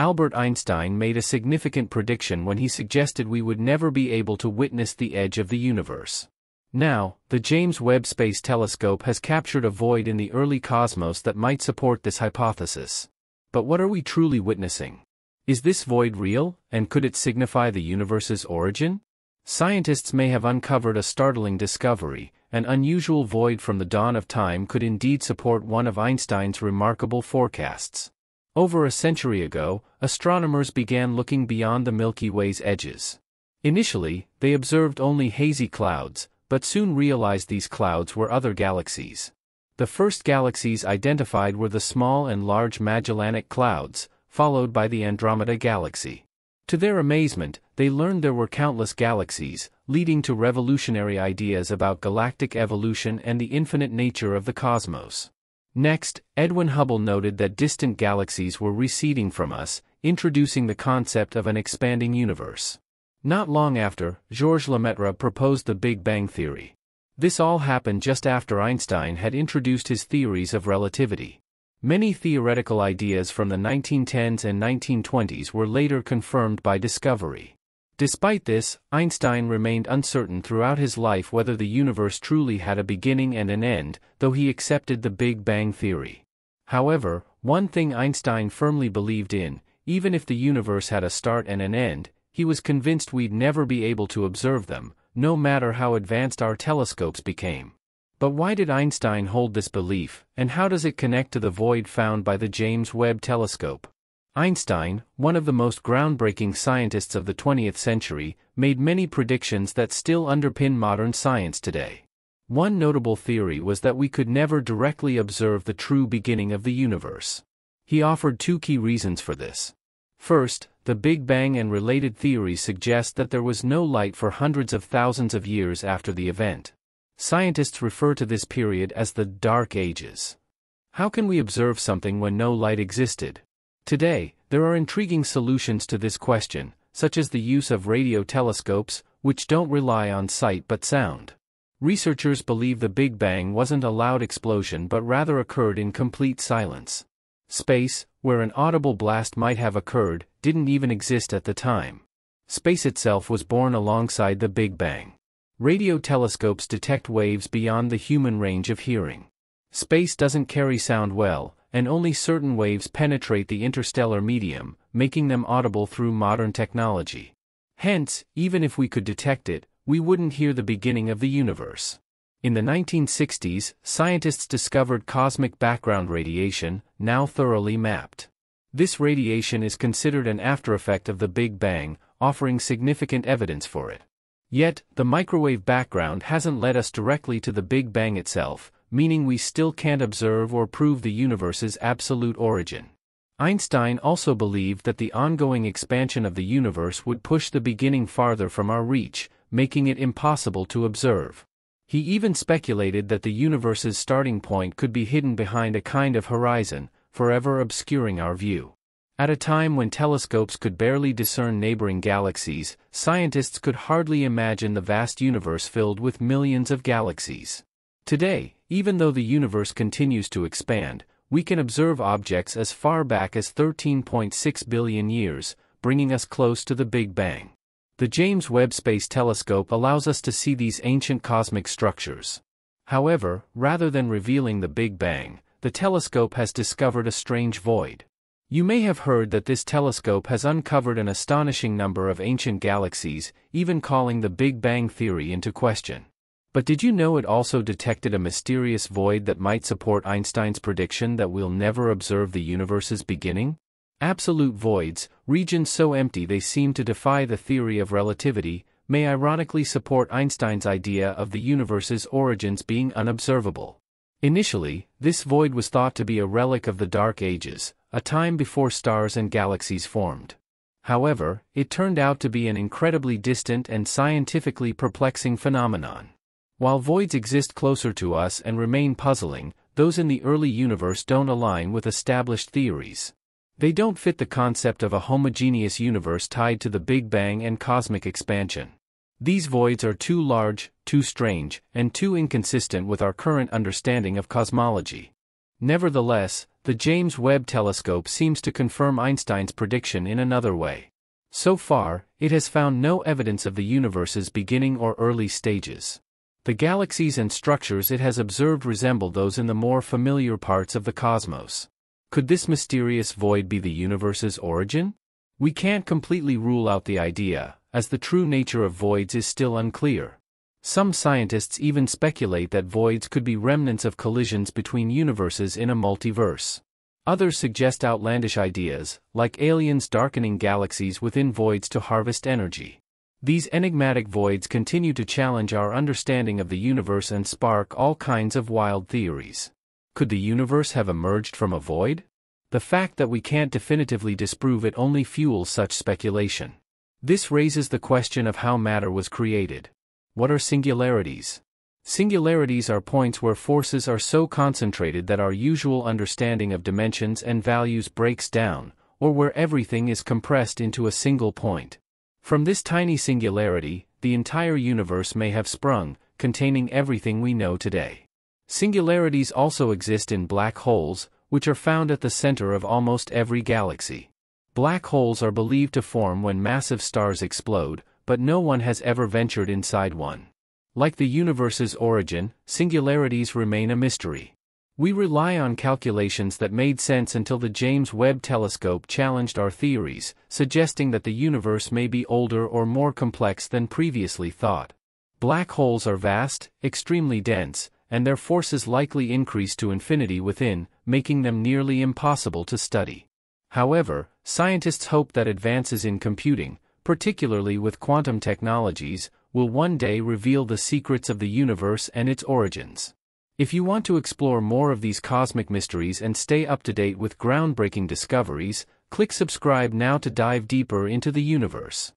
Albert Einstein made a significant prediction when he suggested we would never be able to witness the edge of the universe. Now, the James Webb Space Telescope has captured a void in the early cosmos that might support this hypothesis. But what are we truly witnessing? Is this void real, and could it signify the universe's origin? Scientists may have uncovered a startling discovery, an unusual void from the dawn of time could indeed support one of Einstein's remarkable forecasts. Over a century ago, astronomers began looking beyond the Milky Way's edges. Initially, they observed only hazy clouds, but soon realized these clouds were other galaxies. The first galaxies identified were the small and large Magellanic Clouds, followed by the Andromeda Galaxy. To their amazement, they learned there were countless galaxies, leading to revolutionary ideas about galactic evolution and the infinite nature of the cosmos. Next, Edwin Hubble noted that distant galaxies were receding from us, introducing the concept of an expanding universe. Not long after, Georges Lemaitre proposed the Big Bang Theory. This all happened just after Einstein had introduced his theories of relativity. Many theoretical ideas from the 1910s and 1920s were later confirmed by discovery. Despite this, Einstein remained uncertain throughout his life whether the universe truly had a beginning and an end, though he accepted the Big Bang Theory. However, one thing Einstein firmly believed in, even if the universe had a start and an end, he was convinced we'd never be able to observe them, no matter how advanced our telescopes became. But why did Einstein hold this belief, and how does it connect to the void found by the James Webb Telescope? Einstein, one of the most groundbreaking scientists of the 20th century, made many predictions that still underpin modern science today. One notable theory was that we could never directly observe the true beginning of the universe. He offered two key reasons for this. First, the Big Bang and related theories suggest that there was no light for hundreds of thousands of years after the event. Scientists refer to this period as the Dark Ages. How can we observe something when no light existed? Today, there are intriguing solutions to this question, such as the use of radio telescopes, which don't rely on sight but sound. Researchers believe the Big Bang wasn't a loud explosion but rather occurred in complete silence. Space, where an audible blast might have occurred, didn't even exist at the time. Space itself was born alongside the Big Bang. Radio telescopes detect waves beyond the human range of hearing. Space doesn't carry sound well, and only certain waves penetrate the interstellar medium, making them audible through modern technology. Hence, even if we could detect it, we wouldn't hear the beginning of the universe. In the 1960s, scientists discovered cosmic background radiation, now thoroughly mapped. This radiation is considered an aftereffect of the Big Bang, offering significant evidence for it. Yet, the microwave background hasn't led us directly to the Big Bang itself, meaning we still can't observe or prove the universe's absolute origin. Einstein also believed that the ongoing expansion of the universe would push the beginning farther from our reach, making it impossible to observe. He even speculated that the universe's starting point could be hidden behind a kind of horizon, forever obscuring our view. At a time when telescopes could barely discern neighboring galaxies, scientists could hardly imagine the vast universe filled with millions of galaxies. Today, even though the universe continues to expand, we can observe objects as far back as 13.6 billion years, bringing us close to the Big Bang. The James Webb Space Telescope allows us to see these ancient cosmic structures. However, rather than revealing the Big Bang, the telescope has discovered a strange void. You may have heard that this telescope has uncovered an astonishing number of ancient galaxies, even calling the Big Bang Theory into question. But did you know it also detected a mysterious void that might support Einstein's prediction that we'll never observe the universe's beginning? Absolute voids, regions so empty they seem to defy the theory of relativity, may ironically support Einstein's idea of the universe's origins being unobservable. Initially, this void was thought to be a relic of the Dark Ages, a time before stars and galaxies formed. However, it turned out to be an incredibly distant and scientifically perplexing phenomenon. While voids exist closer to us and remain puzzling, those in the early universe don't align with established theories. They don't fit the concept of a homogeneous universe tied to the Big Bang and cosmic expansion. These voids are too large, too strange, and too inconsistent with our current understanding of cosmology. Nevertheless, the James Webb Telescope seems to confirm Einstein's prediction in another way. So far, it has found no evidence of the universe's beginning or early stages. The galaxies and structures it has observed resemble those in the more familiar parts of the cosmos. Could this mysterious void be the universe's origin? We can't completely rule out the idea, as the true nature of voids is still unclear. Some scientists even speculate that voids could be remnants of collisions between universes in a multiverse. Others suggest outlandish ideas, like aliens darkening galaxies within voids to harvest energy. These enigmatic voids continue to challenge our understanding of the universe and spark all kinds of wild theories. Could the universe have emerged from a void? The fact that we can't definitively disprove it only fuels such speculation. This raises the question of how matter was created. What are singularities? Singularities are points where forces are so concentrated that our usual understanding of dimensions and values breaks down, or where everything is compressed into a single point. From this tiny singularity, the entire universe may have sprung, containing everything we know today. Singularities also exist in black holes, which are found at the center of almost every galaxy. Black holes are believed to form when massive stars explode, but no one has ever ventured inside one. Like the universe's origin, singularities remain a mystery. We rely on calculations that made sense until the James Webb Telescope challenged our theories, suggesting that the universe may be older or more complex than previously thought. Black holes are vast, extremely dense, and their forces likely increase to infinity within, making them nearly impossible to study. However, scientists hope that advances in computing, particularly with quantum technologies, will one day reveal the secrets of the universe and its origins. If you want to explore more of these cosmic mysteries and stay up to date with groundbreaking discoveries, click subscribe now to dive deeper into the universe.